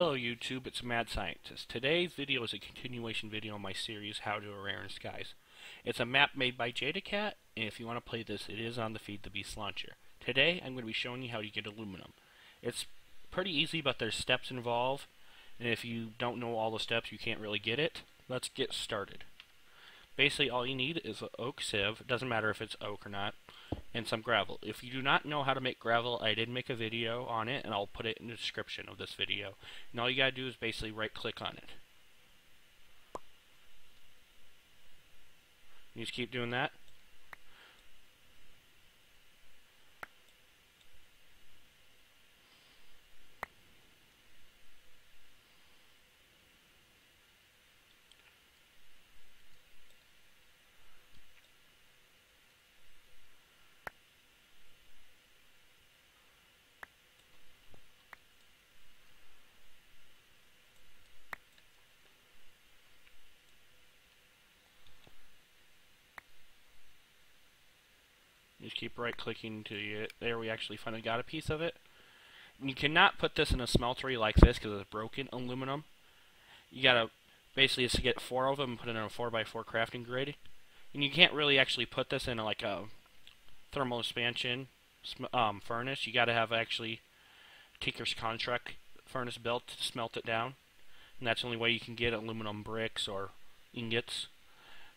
Hello YouTube, it's Mad Scientist. Today's video is a continuation video on my series How to Agrarian Skies. It's a map made by Jadedcat, and if you want to play this, it is on the Feed the Beast launcher. Today, I'm going to be showing you how you get aluminum. It's pretty easy, but there's steps involved, and if you don't know all the steps, you can't really get it. Let's get started. Basically, all you need is an oak sieve. It doesn't matter if it's oak or not and some gravel. If you do not know how to make gravel, I did make a video on it, and I'll put it in the description of this video. And all you gotta do is basically right-click on it. You just keep doing that. Just keep right clicking to it. There we actually finally got a piece of it. You cannot put this in a smeltery like this because it's broken aluminum. You gotta basically just get four of them and put it in a 4x4 crafting grid. And you can't really actually put this in a, like a thermal expansion um, furnace. You gotta have actually Tinker's Construct furnace built to smelt it down. And that's the only way you can get aluminum bricks or ingots.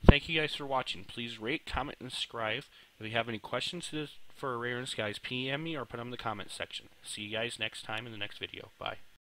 Thank you guys for watching. Please rate, comment, and subscribe. If you have any questions for Agrarian Skies, PM me or put them in the comments section. See you guys next time in the next video. Bye.